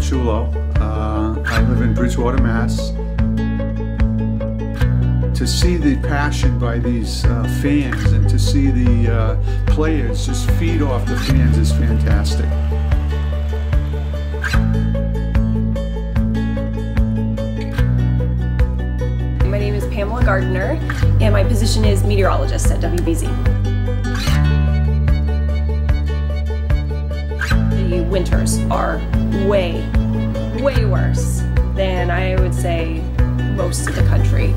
Chulo. Uh, I live in Bridgewater, Mass. To see the passion by these uh, fans and to see the uh, players just feed off the fans is fantastic. My name is Pamela Gardner, and my position is meteorologist at WBZ. The winters are way, way worse than I would say most of the country.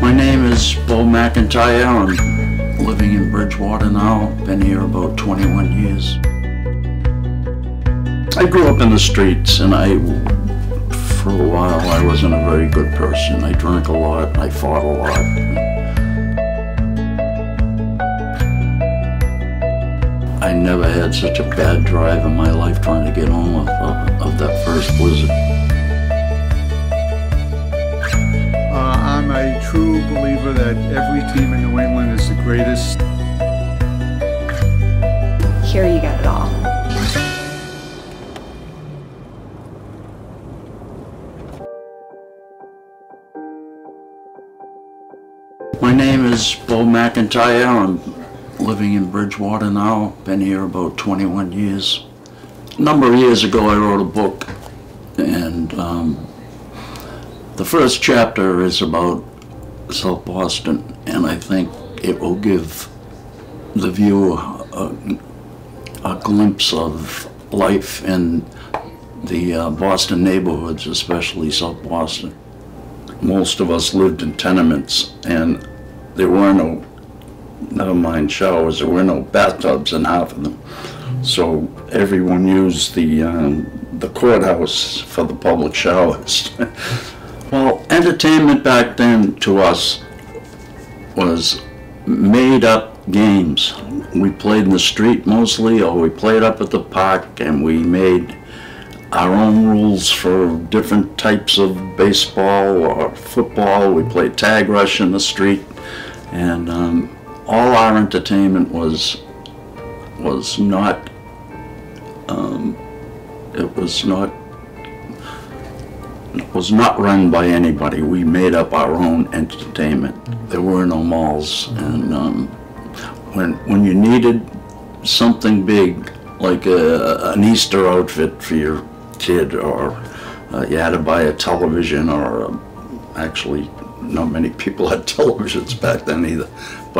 My name is Bo McIntyre. I'm living in Bridgewater now. Been here about 21 years. I grew up in the streets and I, for a while, I wasn't a very good person. I drank a lot, I fought a lot. I never had such a bad drive in my life trying to get home of, of, of that first blizzard. Uh, I'm a true believer that every team in New England is the greatest. Here you got it all. My name is Bo McIntyre. I'm living in Bridgewater now. Been here about 21 years. A number of years ago, I wrote a book, and um, the first chapter is about South Boston, and I think it will give the viewer a, a glimpse of life in the uh, Boston neighborhoods, especially South Boston. Most of us lived in tenements, and there were no, never mind showers, there were no bathtubs in half of them. So everyone used the, um, the courthouse for the public showers. well, entertainment back then to us was made up games. We played in the street mostly, or we played up at the park, and we made our own rules for different types of baseball or football. We played tag rush in the street, and um, all our entertainment was was not. Um, it was not. It was not run by anybody. We made up our own entertainment. There were no malls, and um, when when you needed something big, like a, an Easter outfit for your kid, or uh, you had to buy a television, or um, actually, not many people had televisions back then either.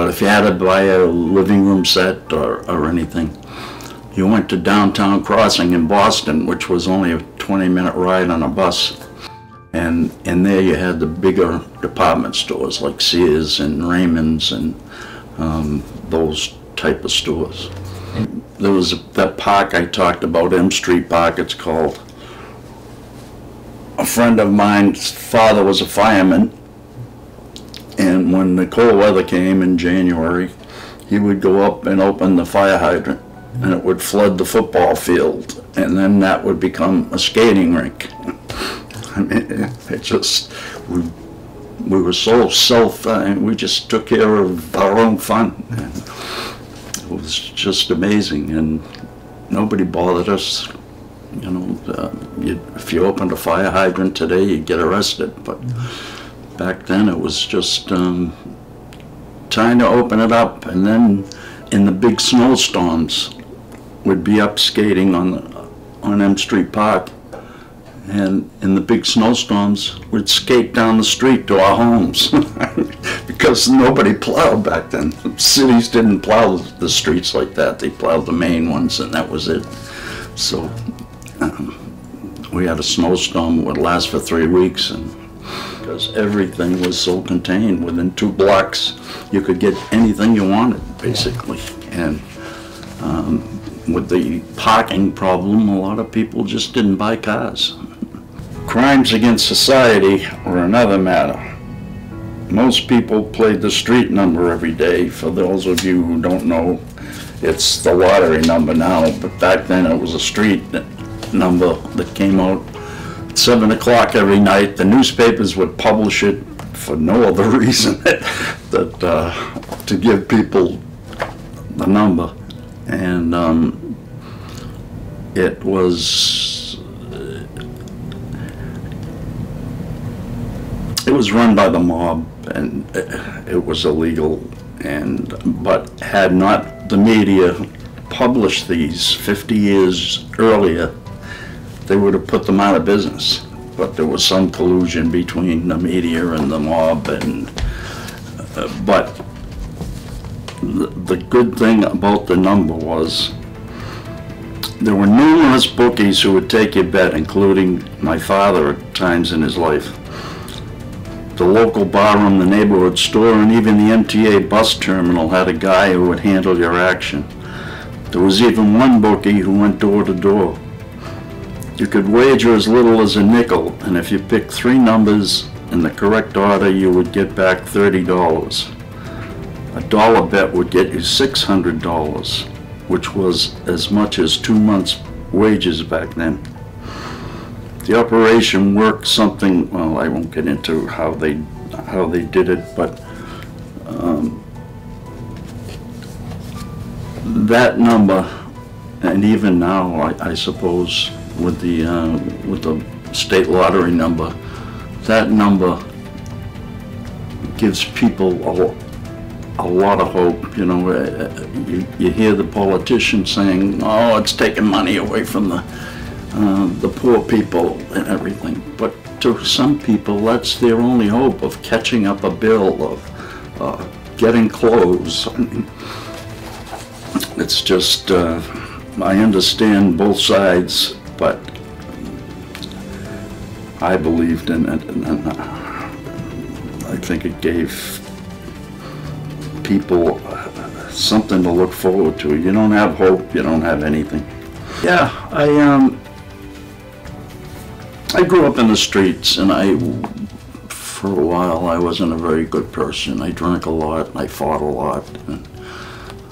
But if you had to buy a living room set or, or anything, you went to downtown Crossing in Boston, which was only a 20 minute ride on a bus. And in there you had the bigger department stores like Sears and Raymond's and um, those type of stores. There was that park I talked about, M Street Park it's called. A friend of mine's father was a fireman and when the cold weather came in January, he would go up and open the fire hydrant and it would flood the football field and then that would become a skating rink. I mean, it just, we, we were so self, uh, we just took care of our own fun. And it was just amazing and nobody bothered us. You know, uh, if you opened a fire hydrant today, you'd get arrested. But back then it was just um, trying to open it up and then in the big snowstorms we'd be up skating on on M Street Park and in the big snowstorms we'd skate down the street to our homes because nobody plowed back then. Cities didn't plow the streets like that they plowed the main ones and that was it. So um, we had a snowstorm that would last for three weeks and because everything was so contained within two blocks. You could get anything you wanted basically. And um, with the parking problem a lot of people just didn't buy cars. Crimes against society were another matter. Most people played the street number every day. For those of you who don't know it's the lottery number now but back then it was a street number that came out 7 o'clock every night. The newspapers would publish it for no other reason that uh, to give people the number. And um, it was it was run by the mob and it was illegal and but had not the media published these 50 years earlier they would have put them out of business but there was some collusion between the media and the mob and uh, but the, the good thing about the number was there were numerous bookies who would take your bet, including my father at times in his life. The local barroom, the neighborhood store, and even the MTA bus terminal had a guy who would handle your action. There was even one bookie who went door to door. You could wager as little as a nickel, and if you picked three numbers in the correct order, you would get back $30. A dollar bet would get you $600 which was as much as two months' wages back then. The operation worked something, well, I won't get into how they, how they did it, but um, that number, and even now, I, I suppose, with the, uh, with the state lottery number, that number gives people a, a lot of hope. You know, uh, you, you hear the politicians saying, "Oh, it's taking money away from the uh, the poor people and everything," but to some people, that's their only hope of catching up a bill of uh, getting clothes. It's just uh, I understand both sides, but I believed in it, and, and I think it gave people something to look forward to. You don't have hope, you don't have anything. Yeah, I um, I grew up in the streets, and I, for a while, I wasn't a very good person. I drank a lot, and I fought a lot. And,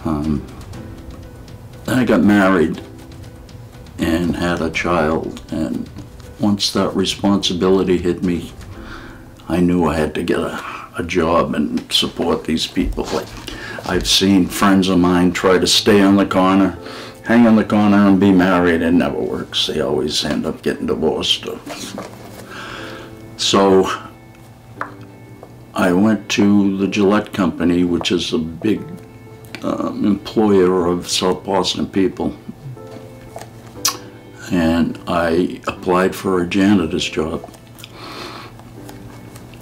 um, then I got married and had a child, and once that responsibility hit me, I knew I had to get a a job and support these people. Like I've seen friends of mine try to stay on the corner, hang on the corner and be married. It never works. They always end up getting divorced. So I went to the Gillette Company, which is a big um, employer of South Boston people. And I applied for a janitor's job.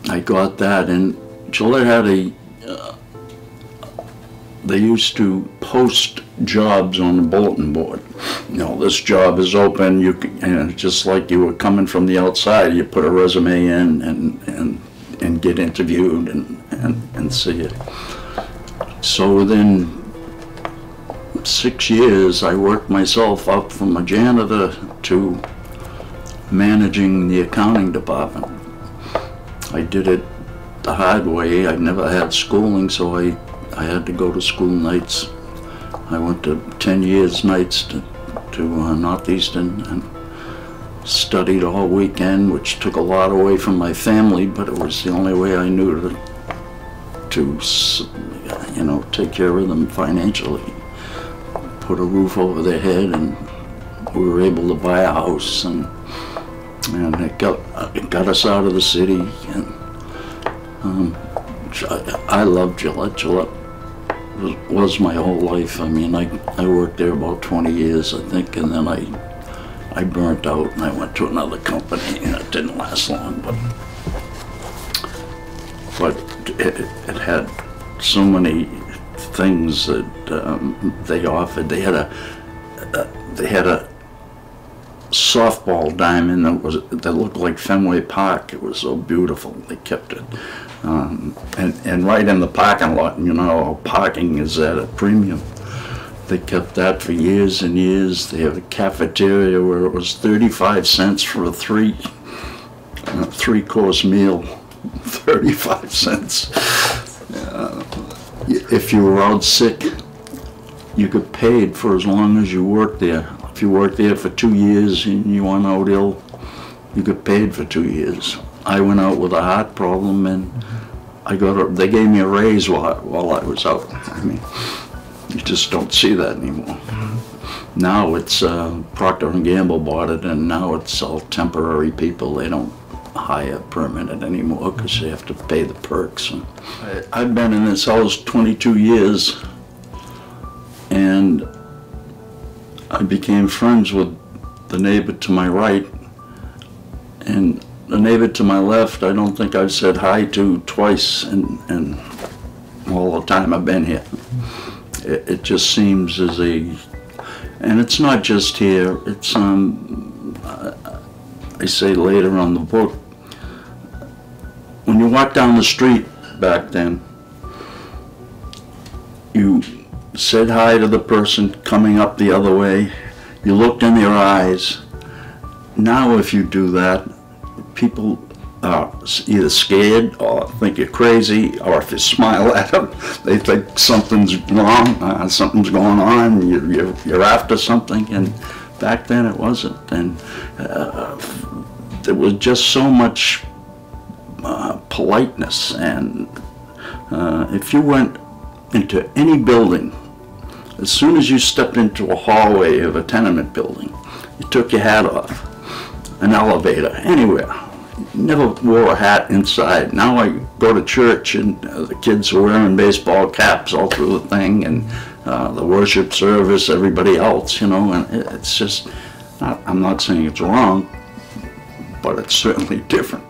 I got that, and Gillette had a, uh, they used to post jobs on the bulletin board. You know, this job is open, you can, and just like you were coming from the outside, you put a resume in and, and, and get interviewed and, and, and see it. So within six years, I worked myself up from a janitor to managing the accounting department. I did it the hard way. I never had schooling, so I, I had to go to school nights. I went to 10 years nights to, to uh, Northeastern and studied all weekend, which took a lot away from my family, but it was the only way I knew to, to you know, take care of them financially. Put a roof over their head, and we were able to buy a house, and and it got it got us out of the city, and um, I love Gillette. Gillette was, my whole life. I mean, I, I worked there about 20 years, I think, and then I I burnt out and I went to another company, and it didn't last long, but but it, it had so many things that um, they offered. They had a, a they had a softball diamond that was that looked like Fenway Park. It was so beautiful. They kept it, um, and and right in the parking lot. You know, parking is at a premium. They kept that for years and years. They have a cafeteria where it was 35 cents for a three uh, three course meal. 35 cents. If you were out sick, you get paid for as long as you work there. If you work there for two years and you went out ill, you get paid for two years. I went out with a heart problem and I got a, they gave me a raise while, while I was out. I mean, you just don't see that anymore. Now it's uh, Procter and Gamble bought it, and now it's all temporary people. They don't hire permanent anymore because they have to pay the perks. I, I've been in this house 22 years, and I became friends with the neighbor to my right, and the neighbor to my left. I don't think I've said hi to twice in, all the time I've been here. It, it just seems as a and it's not just here, it's, um, I say later on the book, you walk down the street back then, you said hi to the person coming up the other way, you looked in their eyes. Now if you do that, people are either scared or think you're crazy, or if you smile at them, they think something's wrong, uh, something's going on, you're, you're, you're, after something. And back then it wasn't. And uh, there was just so much uh, politeness. And uh, if you went into any building, as soon as you stepped into a hallway of a tenement building, you took your hat off, an elevator, anywhere never wore a hat inside. Now I go to church and uh, the kids are wearing baseball caps all through the thing and uh, the worship service, everybody else, you know, and it's just, not, I'm not saying it's wrong, but it's certainly different.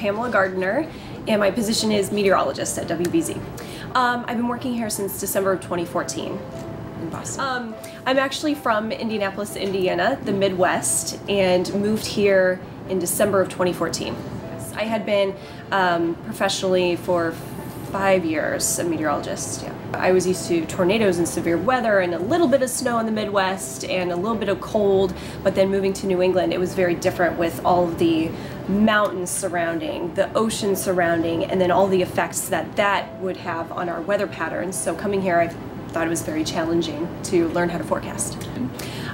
Pamela Gardner and my position is meteorologist at WBZ. Um, I've been working here since December of 2014 in Boston. Um, I'm actually from Indianapolis, Indiana, the Midwest, and moved here in December of 2014. I had been um, professionally for five years a meteorologist. Yeah. I was used to tornadoes and severe weather and a little bit of snow in the Midwest and a little bit of cold, but then moving to New England, it was very different with all of the mountains surrounding, the ocean surrounding, and then all the effects that that would have on our weather patterns. So coming here, I thought it was very challenging to learn how to forecast.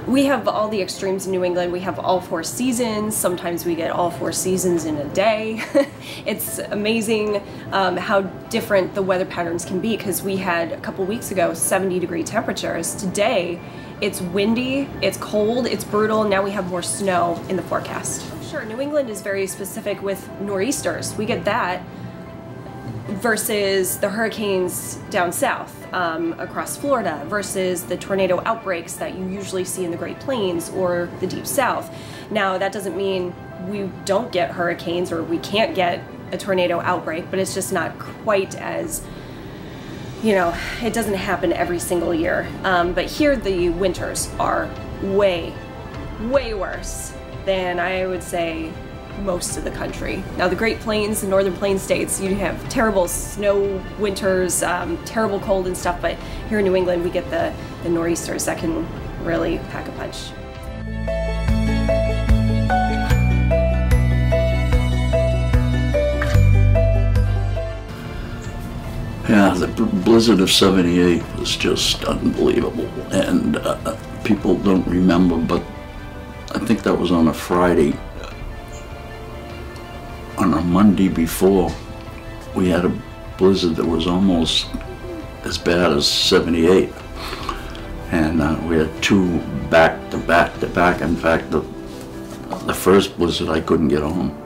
We have all the extremes in New England. We have all four seasons. Sometimes we get all four seasons in a day. it's amazing um, how different the weather patterns can be because we had a couple weeks ago 70 degree temperatures. Today it's windy, it's cold, it's brutal. Now we have more snow in the forecast. Sure, New England is very specific with nor'easters. We get that versus the hurricanes down south um, across Florida versus the tornado outbreaks that you usually see in the Great Plains or the Deep South. Now, that doesn't mean we don't get hurricanes or we can't get a tornado outbreak, but it's just not quite as you know, it doesn't happen every single year. Um, but here the winters are way, way worse than I would say most of the country. Now the Great Plains, the Northern Plains states, you have terrible snow winters, um, terrible cold and stuff, but here in New England we get the, the nor'easters that can really pack a punch. Yeah, the blizzard of 78 was just unbelievable. And uh, people don't remember, but think that was on a Friday on a Monday before, we had a blizzard that was almost as bad as 78. And uh, we had two back to back to back. In fact, the, the first blizzard I couldn't get home.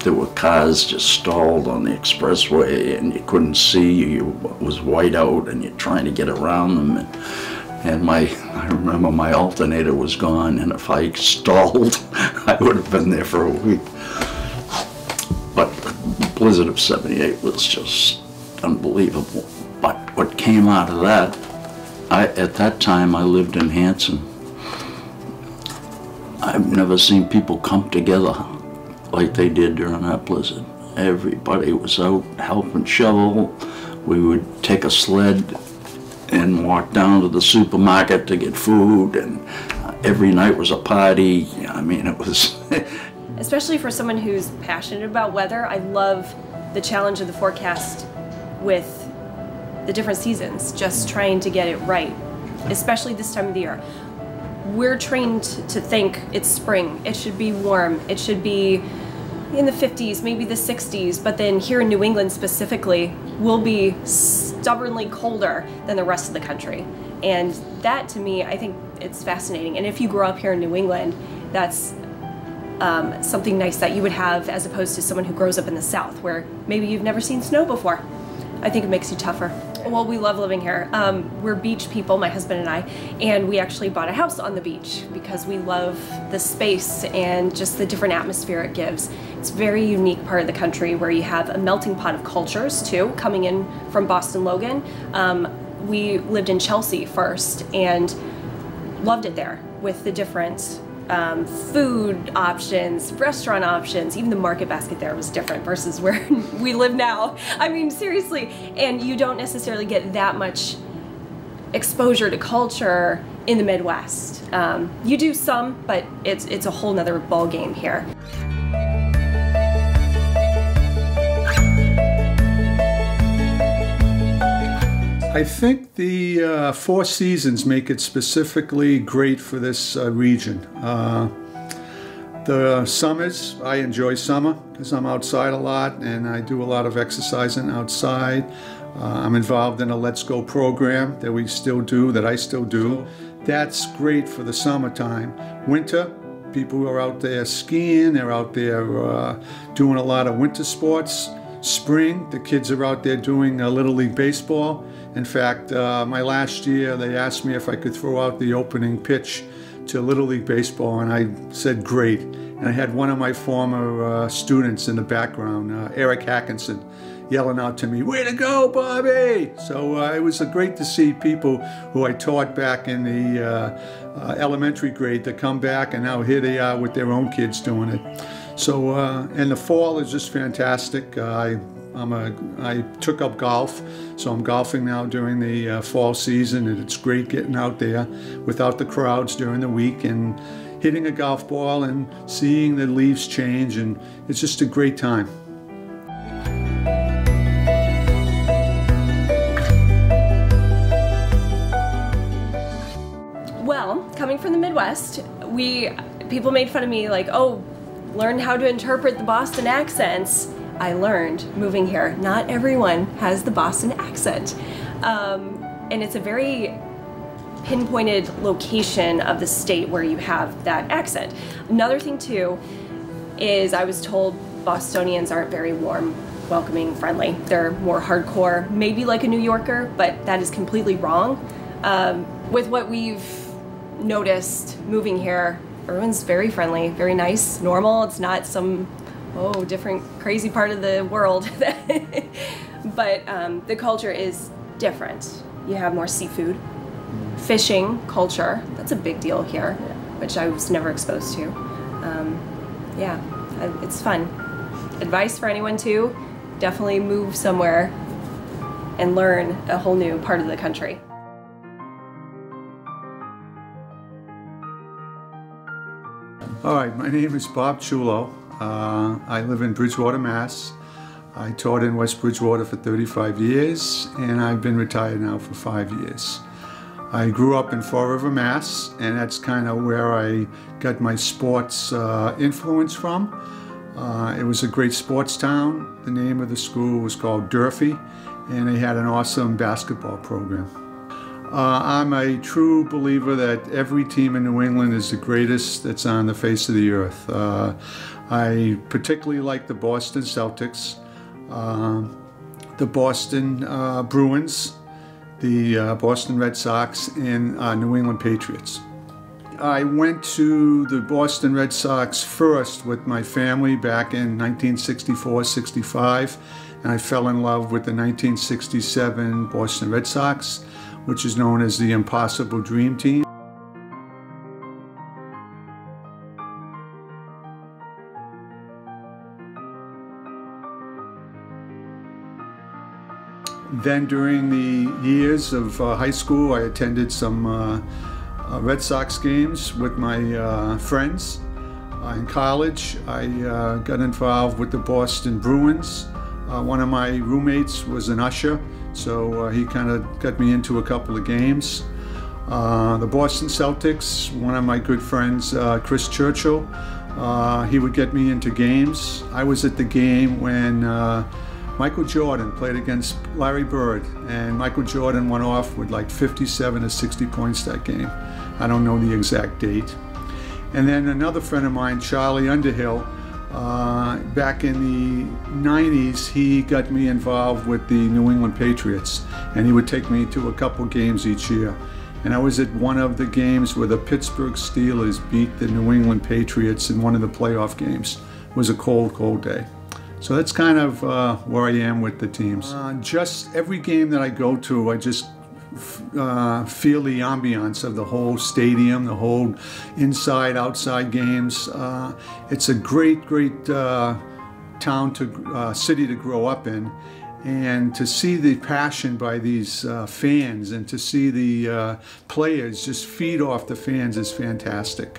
There were cars just stalled on the expressway and you couldn't see, you was white out and you're trying to get around them. And, and my, I remember my alternator was gone and if I stalled, I would have been there for a week. But the blizzard of 78 was just unbelievable. But what came out of that, I, at that time I lived in Hanson. I've never seen people come together like they did during that blizzard. Everybody was out helping shovel. We would take a sled and walk down to the supermarket to get food and uh, every night was a party. I mean, it was... Especially for someone who's passionate about weather, I love the challenge of the forecast with the different seasons, just trying to get it right, especially this time of the year. We're trained to think it's spring, it should be warm, it should be in the 50s, maybe the 60s, but then here in New England specifically, we'll be stubbornly colder than the rest of the country. And that to me, I think it's fascinating. And if you grow up here in New England, that's um, something nice that you would have as opposed to someone who grows up in the South where maybe you've never seen snow before. I think it makes you tougher. Well, we love living here. Um, we're beach people, my husband and I, and we actually bought a house on the beach because we love the space and just the different atmosphere it gives. It's a very unique part of the country where you have a melting pot of cultures too, coming in from Boston Logan. Um, we lived in Chelsea first and loved it there with the different um, food options, restaurant options, even the market basket there was different versus where we live now. I mean, seriously, and you don't necessarily get that much exposure to culture in the Midwest. Um, you do some, but it's it's a whole nother ball game here. I think the uh, four seasons make it specifically great for this uh, region. Uh, the summers, I enjoy summer because I'm outside a lot and I do a lot of exercising outside. Uh, I'm involved in a Let's Go program that we still do, that I still do. That's great for the summertime. Winter, people are out there skiing, they're out there uh, doing a lot of winter sports. Spring, the kids are out there doing Little League Baseball. In fact, uh, my last year, they asked me if I could throw out the opening pitch to Little League Baseball, and I said great. And I had one of my former uh, students in the background, uh, Eric Hackinson, yelling out to me, way to go, Bobby! So uh, it was great to see people who I taught back in the uh, uh, elementary grade to come back, and now here they are with their own kids doing it. So, and the fall is just fantastic. I I'm a, I took up golf, so I'm golfing now during the uh, fall season, and it's great getting out there without the crowds during the week and hitting a golf ball and seeing the leaves change, and it's just a great time. Well, coming from the Midwest, we people made fun of me like, oh, learn how to interpret the Boston accents. I learned moving here. Not everyone has the Boston accent. Um, and it's a very pinpointed location of the state where you have that accent. Another thing too is I was told Bostonians aren't very warm, welcoming, friendly. They're more hardcore, maybe like a New Yorker, but that is completely wrong. Um, with what we've noticed moving here, everyone's very friendly, very nice, normal. It's not some oh, different crazy part of the world. but um, the culture is different. You have more seafood, fishing culture. That's a big deal here, which I was never exposed to. Um, yeah, it's fun. Advice for anyone too: definitely move somewhere and learn a whole new part of the country. All right, my name is Bob Chulo. Uh, I live in Bridgewater, Mass. I taught in West Bridgewater for 35 years, and I've been retired now for five years. I grew up in Fall River, Mass, and that's kind of where I got my sports uh, influence from. Uh, it was a great sports town. The name of the school was called Durfee, and they had an awesome basketball program. Uh, I'm a true believer that every team in New England is the greatest that's on the face of the earth. Uh, I particularly like the Boston Celtics, uh, the Boston uh, Bruins, the uh, Boston Red Sox, and uh, New England Patriots. I went to the Boston Red Sox first with my family back in 1964-65, and I fell in love with the 1967 Boston Red Sox, which is known as the Impossible Dream Team. Then during the years of uh, high school, I attended some uh, uh, Red Sox games with my uh, friends. Uh, in college, I uh, got involved with the Boston Bruins. one of my roommates was an usher, so uh, he kind of got me into a couple of games. Uh, the Boston Celtics, one of my good friends, uh, Chris Churchill, uh, he would get me into games. I was at the game when uh, Michael Jordan played against Larry Bird, and Michael Jordan went off with like 57 or 60 points that game. I don't know the exact date. And then another friend of mine, Charlie Underhill, uh, back in the 90s, he got me involved with the New England Patriots, and he would take me to a couple games each year and I was at one of the games where the Pittsburgh Steelers beat the New England Patriots in one of the playoff games. It was a cold, cold day. So that's kind of uh, where I am with the teams. Uh, just every game that I go to, I just uh, feel the ambiance of the whole stadium, the whole inside, outside games. Uh, it's a great, great uh, town to, uh, city to grow up in and to see the passion by these uh, fans and to see the uh, players just feed off the fans is fantastic.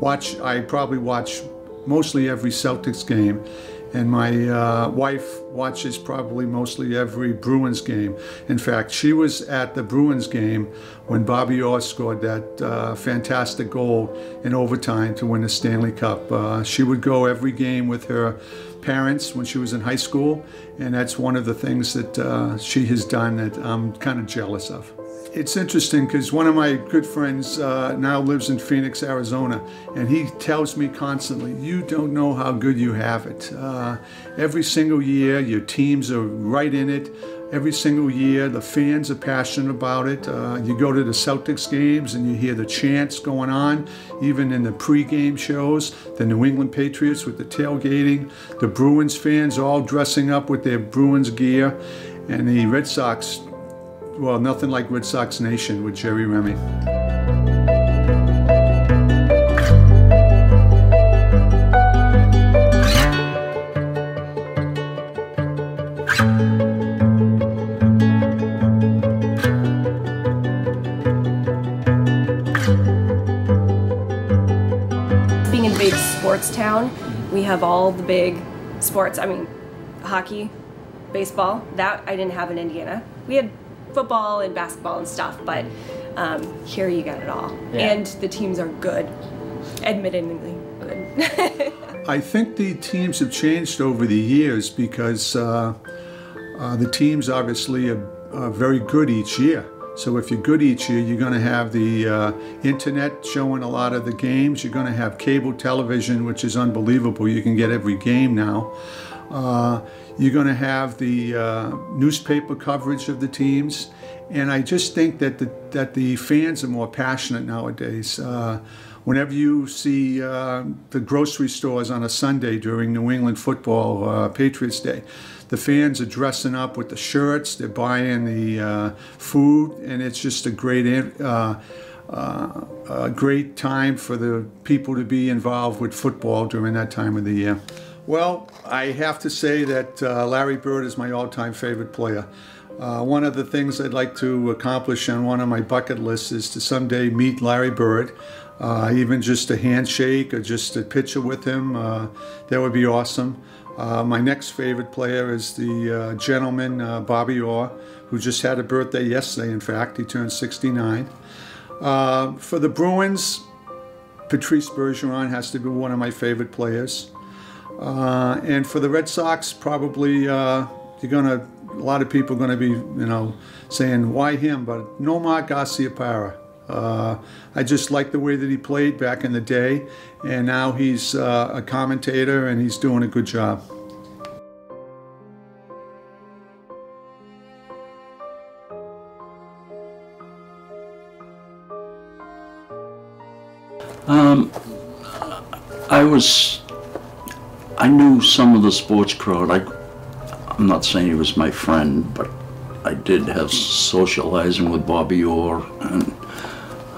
Watch, I probably watch mostly every Celtics game, and my uh, wife watches probably mostly every Bruins game. In fact, she was at the Bruins game when Bobby Orr scored that uh, fantastic goal in overtime to win the Stanley Cup. Uh, she would go every game with her parents when she was in high school, and that's one of the things that uh, she has done that I'm kind of jealous of. It's interesting because one of my good friends uh, now lives in Phoenix, Arizona, and he tells me constantly, You don't know how good you have it. Uh, every single year, your teams are right in it every single year. The fans are passionate about it. Uh, you go to the Celtics games and you hear the chants going on, even in the pregame shows. The New England Patriots with the tailgating, the Bruins fans all dressing up with their Bruins gear, and the Red Sox, well, nothing like Red Sox Nation with Jerry Remy. Being a big sports town. We have all the big sports. I mean, hockey, baseball. That I didn't have in Indiana. We had football and basketball and stuff, but um, here you got it all. Yeah. And the teams are good, admittedly good. I think the teams have changed over the years because uh, uh, the teams obviously are, are very good each year. So if you're good each year, you're going to have the uh, internet showing a lot of the games. You're going to have cable television, which is unbelievable. You can get every game now. You're going to have the uh, newspaper coverage of the teams. And I just think that the, that the fans are more passionate nowadays. Uh, whenever you see uh, the grocery stores on a Sunday during New England football, uh, Patriots Day, the fans are dressing up with the shirts, they're buying the uh, food, and it's just a great, uh, uh, a great time for the people to be involved with football during that time of the year. Well, I have to say that uh, Larry Bird is my all-time favorite player. Uh, one of the things I'd like to accomplish on one of my bucket lists is to someday meet Larry Bird. Uh, even just a handshake or just a picture with him, uh, that would be awesome. Uh, my next favorite player is the uh, gentleman, Bobby Orr, who just had a birthday yesterday, in fact. He turned 69. Uh, for the Bruins, Patrice Bergeron has to be one of my favorite players. Uh, and for the Red Sox, probably uh, you're going to, a lot of people are going to be, you know, saying, why him? But Nomar Garciaparra. Uh, I just like the way that he played back in the day, and now he's uh, a commentator and he's doing a good job. Um, I was, I knew some of the sports crowd. I, I'm not saying he was my friend, but I did have socializing with Bobby Orr and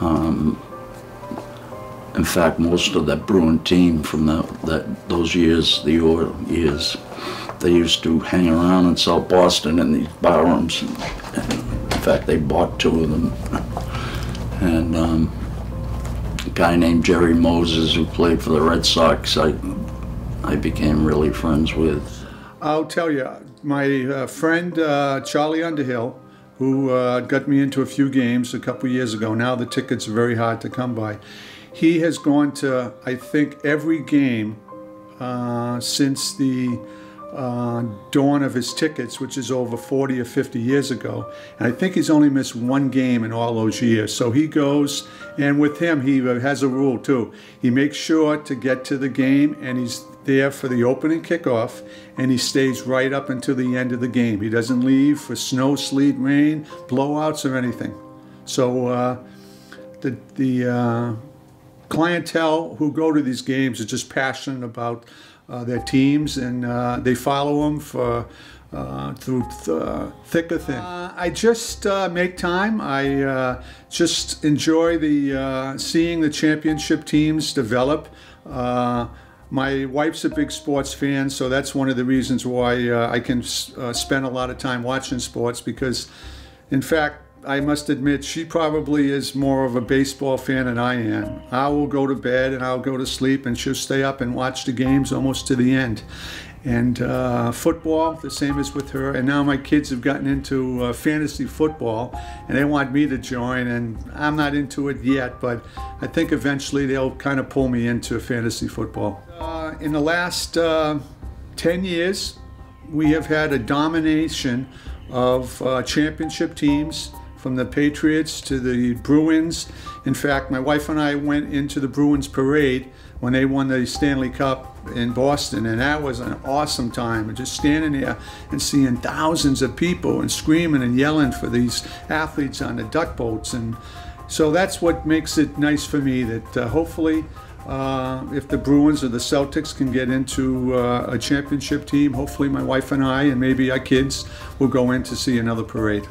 um, in fact, most of that Bruin team from the, that those years, the Orr years, they used to hang around in South Boston in these barrooms. And, in fact, they bought two of them. And um, a guy named Jerry Moses, who played for the Red Sox, I, I became really friends with. I'll tell you, my uh, friend uh, Charlie Underhill, who uh, got me into a few games a couple years ago. Now the tickets are very hard to come by. He has gone to, I think, every game uh, since the uh, dawn of his tickets, which is over 40 or 50 years ago. And I think he's only missed one game in all those years. So he goes, and with him, he has a rule too. He makes sure to get to the game, and he's there for the opening kickoff, and he stays right up until the end of the game. He doesn't leave for snow, sleet, rain, blowouts, or anything. So uh, the the uh, clientele who go to these games are just passionate about uh, their teams, and uh, they follow them for uh, through th- thick or thin. Uh, I just uh, make time. I uh, just enjoy the seeing the championship teams develop. My wife's a big sports fan, so that's one of the reasons why uh, I can uh, spend a lot of time watching sports because, in fact, I must admit, she probably is more of a baseball fan than I am. I will go to bed and I'll go to sleep, and she'll stay up and watch the games almost to the end. And uh, football, the same as with her. And now my kids have gotten into uh, fantasy football, and they want me to join. And I'm not into it yet, but I think eventually they'll kind of pull me into fantasy football. Uh, in the last uh, 10 years, we have had a domination of uh, championship teams from the Patriots to the Bruins. In fact, my wife and I went into the Bruins parade when they won the Stanley Cup in Boston, and that was an awesome time. Just standing there and seeing thousands of people and screaming and yelling for these athletes on the duck boats. And so that's what makes it nice for me that uh, hopefully. Uh, if the Bruins or the Celtics can get into uh, a championship team, hopefully my wife and I and maybe our kids will go in to see another parade.